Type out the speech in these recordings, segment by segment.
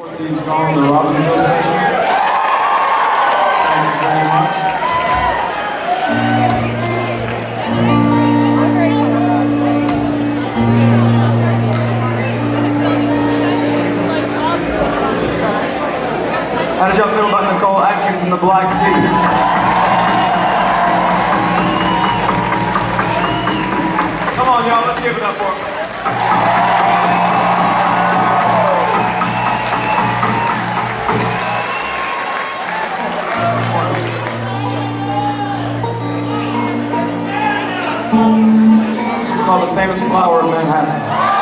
Called the sections. Thank you very much. How did y'all feel about Nicole Atkins in the Black Sea? Come on, y'all, let's give it up for her. Called the famous flower of Manhattan.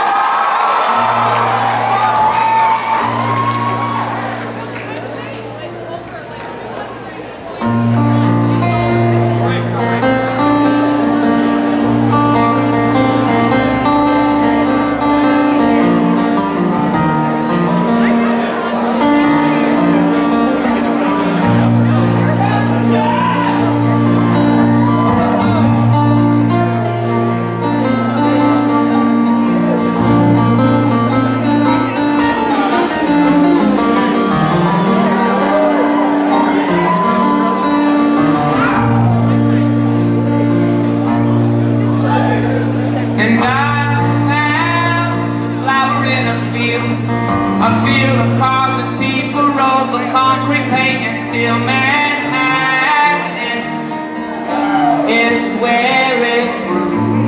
Where it grew.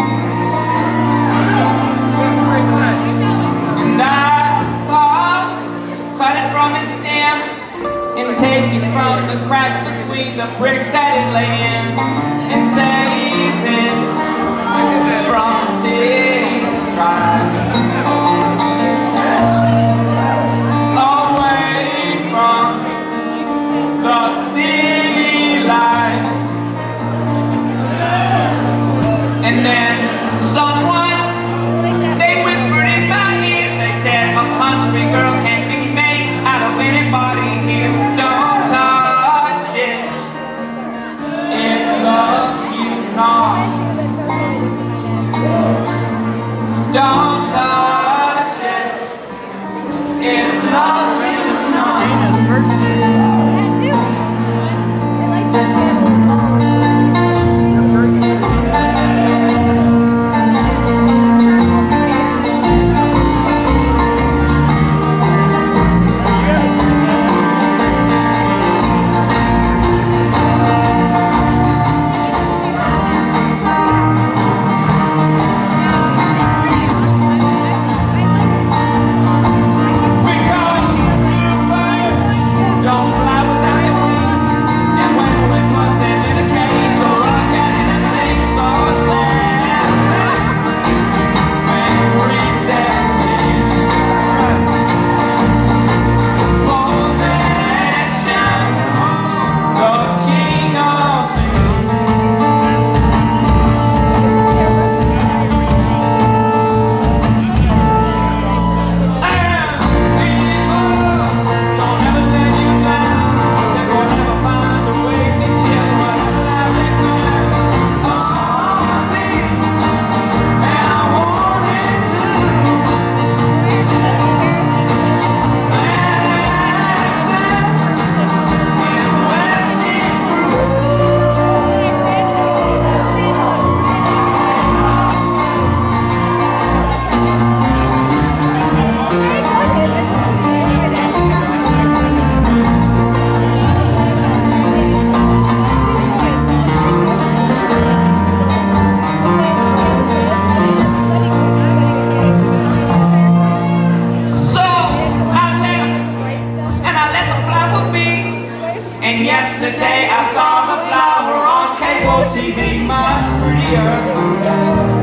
And I thought cut it from its stem and take it from the cracks between the bricks that it lay in and save yesterday I saw the flower on cable TV much prettier.